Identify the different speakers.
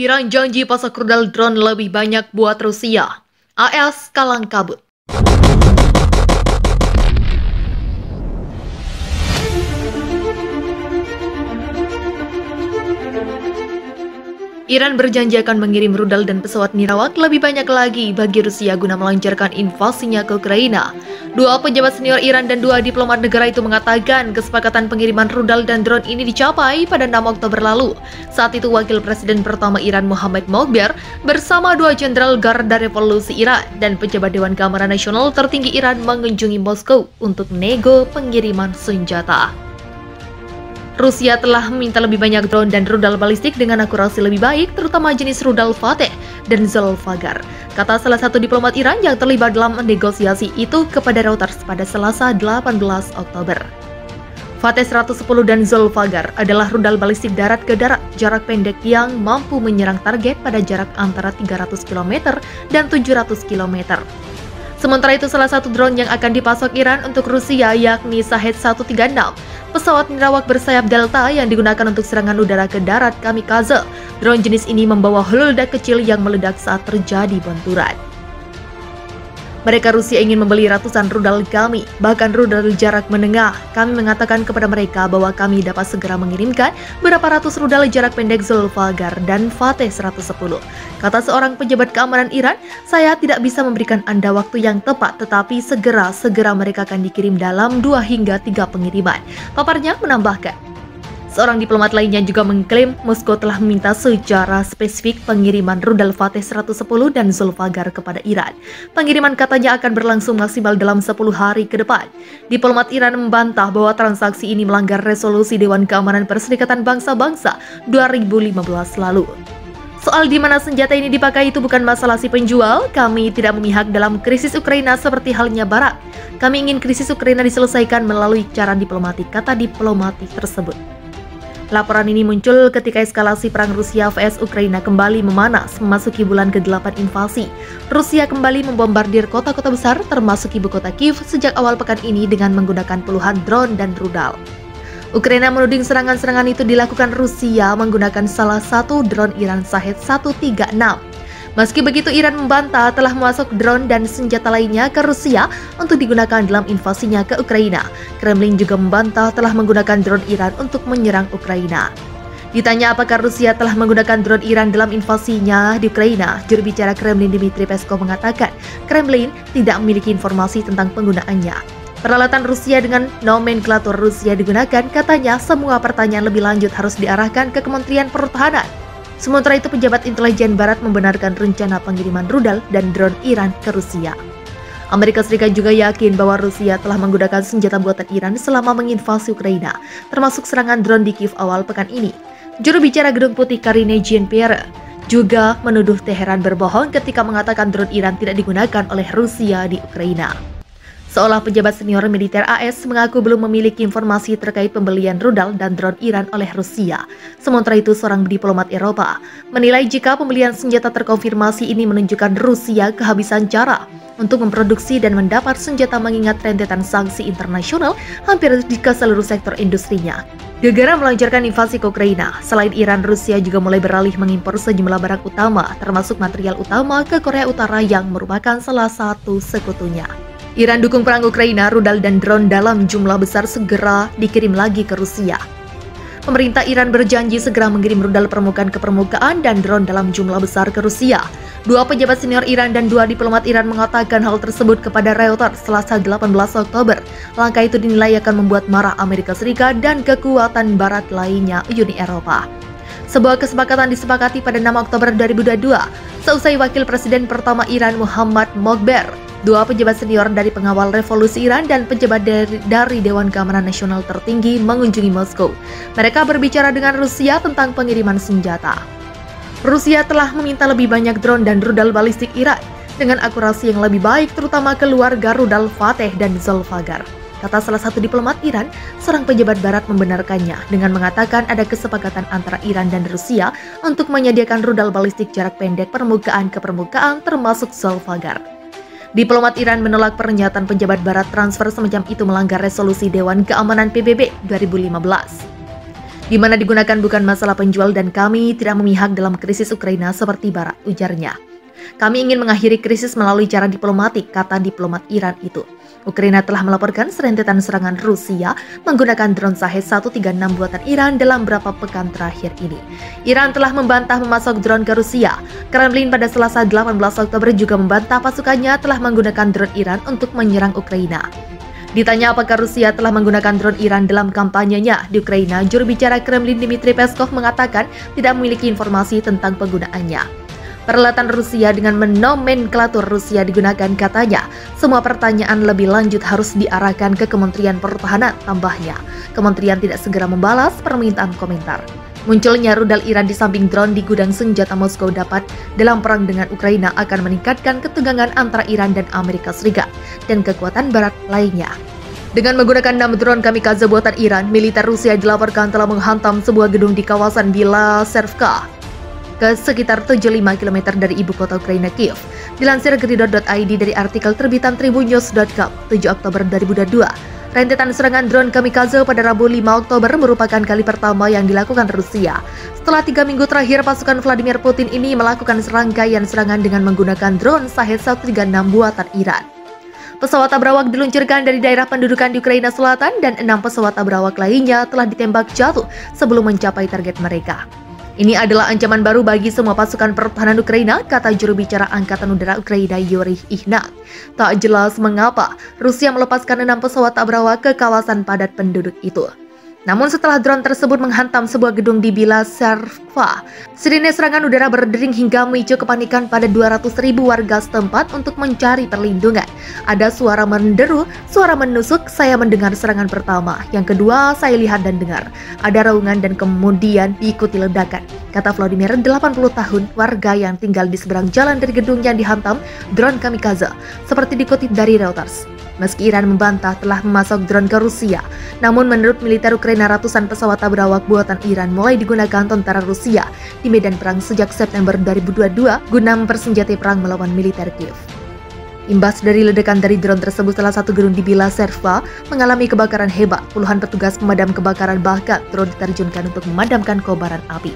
Speaker 1: Iran janji pasok rudal drone lebih banyak buat Rusia. AS kalang kabut. Iran berjanji akan mengirim rudal dan pesawat nirawak lebih banyak lagi bagi Rusia guna melancarkan invasinya ke Ukraina. Dua pejabat senior Iran dan dua diplomat negara itu mengatakan kesepakatan pengiriman rudal dan drone ini dicapai pada 6 Oktober lalu. Saat itu Wakil Presiden pertama Iran Muhammad Moghber bersama dua jenderal Garda Revolusi Iran dan pejabat Dewan Keamanan Nasional tertinggi Iran mengunjungi Moskow untuk nego pengiriman senjata. Rusia telah meminta lebih banyak drone dan rudal balistik dengan akurasi lebih baik, terutama jenis rudal Fateh dan Zolfagar. Kata salah satu diplomat Iran yang terlibat dalam negosiasi itu kepada Reuters pada Selasa 18 Oktober. Fateh 110 dan Zolfagar adalah rudal balistik darat ke darat jarak pendek yang mampu menyerang target pada jarak antara 300 km dan 700 km. Sementara itu salah satu drone yang akan dipasok Iran untuk Rusia yakni Shahed 136 pesawat nirawak bersayap Delta yang digunakan untuk serangan udara ke darat kamikaze. Drone jenis ini membawa ledak kecil yang meledak saat terjadi benturan. Mereka Rusia ingin membeli ratusan rudal kami, bahkan rudal jarak menengah. Kami mengatakan kepada mereka bahwa kami dapat segera mengirimkan berapa ratus rudal jarak pendek Zulfagar dan Fateh 110. Kata seorang pejabat keamanan Iran, saya tidak bisa memberikan Anda waktu yang tepat, tetapi segera-segera mereka akan dikirim dalam dua hingga tiga pengiriman. Paparnya menambahkan, Seorang diplomat lainnya juga mengklaim Moskow telah meminta secara spesifik pengiriman rudal Fateh 110 dan Zulfagar kepada Iran. Pengiriman katanya akan berlangsung maksimal dalam 10 hari ke depan. Diplomat Iran membantah bahwa transaksi ini melanggar resolusi Dewan Keamanan Perserikatan Bangsa-Bangsa 2015 lalu. Soal di mana senjata ini dipakai itu bukan masalah si penjual. Kami tidak memihak dalam krisis Ukraina seperti halnya Barat. Kami ingin krisis Ukraina diselesaikan melalui cara diplomatik, kata diplomatik tersebut. Laporan ini muncul ketika eskalasi perang Rusia vs Ukraina kembali memanas memasuki bulan ke-8 invasi. Rusia kembali membombardir kota-kota besar termasuk ibu kota Kiev sejak awal pekan ini dengan menggunakan puluhan drone dan rudal. Ukraina menuding serangan-serangan itu dilakukan Rusia menggunakan salah satu drone Iran Shahed 136 Meski begitu, Iran membantah telah memasuk drone dan senjata lainnya ke Rusia untuk digunakan dalam invasinya ke Ukraina. Kremlin juga membantah telah menggunakan drone Iran untuk menyerang Ukraina. Ditanya apakah Rusia telah menggunakan drone Iran dalam invasinya di Ukraina, juru bicara Kremlin Dmitry Peskov mengatakan Kremlin tidak memiliki informasi tentang penggunaannya. Peralatan Rusia dengan nomenklatur Rusia digunakan, katanya semua pertanyaan lebih lanjut harus diarahkan ke Kementerian Pertahanan. Sementara itu pejabat intelijen barat membenarkan rencana pengiriman rudal dan drone Iran ke Rusia. Amerika Serikat juga yakin bahwa Rusia telah menggunakan senjata buatan Iran selama menginvasi Ukraina, termasuk serangan drone di Kiev awal pekan ini. Juru bicara Gedung Putih Karine Jean-Pierre juga menuduh Teheran berbohong ketika mengatakan drone Iran tidak digunakan oleh Rusia di Ukraina. Seolah pejabat senior militer AS mengaku belum memiliki informasi terkait pembelian rudal dan drone Iran oleh Rusia. Sementara itu, seorang diplomat Eropa menilai jika pembelian senjata terkonfirmasi ini menunjukkan Rusia kehabisan cara untuk memproduksi dan mendapat senjata mengingat rentetan sanksi internasional hampir di seluruh sektor industrinya. Gegara melancarkan invasi ke Ukraina, selain Iran, Rusia juga mulai beralih mengimpor sejumlah barang utama, termasuk material utama ke Korea Utara yang merupakan salah satu sekutunya. Iran dukung perang Ukraina, rudal dan drone dalam jumlah besar segera dikirim lagi ke Rusia. Pemerintah Iran berjanji segera mengirim rudal permukaan ke permukaan dan drone dalam jumlah besar ke Rusia. Dua pejabat senior Iran dan dua diplomat Iran mengatakan hal tersebut kepada Reuters selasa 18 Oktober. Langkah itu dinilai akan membuat marah Amerika Serikat dan kekuatan barat lainnya Uni Eropa. Sebuah kesepakatan disepakati pada 6 Oktober 2022 seusai Wakil Presiden pertama Iran Muhammad Moghber Dua pejabat senior dari pengawal revolusi Iran dan pejabat dari, dari Dewan Keamanan Nasional tertinggi mengunjungi Moskow. Mereka berbicara dengan Rusia tentang pengiriman senjata. Rusia telah meminta lebih banyak drone dan rudal balistik Iran dengan akurasi yang lebih baik terutama keluarga rudal Fateh dan Zolfagar. Kata salah satu diplomat Iran, seorang pejabat barat membenarkannya dengan mengatakan ada kesepakatan antara Iran dan Rusia untuk menyediakan rudal balistik jarak pendek permukaan ke permukaan termasuk Zolfagar. Diplomat Iran menolak pernyataan penjabat barat transfer semacam itu melanggar resolusi Dewan Keamanan PBB 2015. di mana digunakan bukan masalah penjual dan kami tidak memihak dalam krisis Ukraina seperti Barat, ujarnya. Kami ingin mengakhiri krisis melalui cara diplomatik, kata diplomat Iran itu. Ukraina telah melaporkan serentetan serangan Rusia menggunakan drone Shahed 136 buatan Iran dalam beberapa pekan terakhir ini. Iran telah membantah memasok drone ke Rusia. Kremlin pada Selasa 18 Oktober juga membantah pasukannya telah menggunakan drone Iran untuk menyerang Ukraina. Ditanya apakah Rusia telah menggunakan drone Iran dalam kampanyenya di Ukraina, juru bicara Kremlin Dmitry Peskov mengatakan tidak memiliki informasi tentang penggunaannya. Peralatan Rusia dengan menomenklatur Rusia digunakan katanya. Semua pertanyaan lebih lanjut harus diarahkan ke Kementerian Pertahanan, tambahnya. Kementerian tidak segera membalas permintaan komentar. Munculnya rudal Iran di samping drone di gudang senjata Moskow dapat dalam perang dengan Ukraina akan meningkatkan ketegangan antara Iran dan Amerika Serikat dan kekuatan barat lainnya. Dengan menggunakan enam drone kamikaze buatan Iran, militer Rusia dilaporkan telah menghantam sebuah gedung di kawasan Bila Servka ke sekitar 75 km dari ibu kota Ukraina Kiev. Dilansir Gridor.id dari artikel terbitan tribunnews.com 7 Oktober 2022, Rentetan serangan drone kamikaze pada Rabu 5 Oktober merupakan kali pertama yang dilakukan Rusia. Setelah tiga minggu terakhir, pasukan Vladimir Putin ini melakukan serangkaian serangan dengan menggunakan drone Shahed 136 buatan Iran. Pesawat tabrawak diluncurkan dari daerah pendudukan di Ukraina Selatan dan enam pesawat tabrawak lainnya telah ditembak jatuh sebelum mencapai target mereka. Ini adalah ancaman baru bagi semua pasukan pertahanan Ukraina, kata juru bicara Angkatan Udara Ukraina Yuri Ihnat. Tak jelas mengapa Rusia melepaskan enam pesawat Tabrawak ke kawasan padat penduduk itu. Namun setelah drone tersebut menghantam sebuah gedung di Bila Serva, sirine serangan udara berdering hingga memicu kepanikan pada 200 ribu warga setempat untuk mencari perlindungan. Ada suara menderu, suara menusuk, saya mendengar serangan pertama. Yang kedua, saya lihat dan dengar. Ada raungan dan kemudian diikuti ledakan. Kata Vladimir, 80 tahun, warga yang tinggal di seberang jalan dari gedung yang dihantam drone kamikaze, seperti dikutip dari Reuters. Meski Iran membantah telah memasok drone ke Rusia, namun menurut militer Ukraina ratusan pesawat tabrawak buatan Iran mulai digunakan tentara Rusia di medan perang sejak September 2022 guna mempersenjatai perang melawan militer Kiev. Imbas dari ledakan dari drone tersebut, salah satu gedung di Bila Serva mengalami kebakaran hebat. Puluhan petugas pemadam kebakaran bahkan turut diterjunkan untuk memadamkan kobaran api.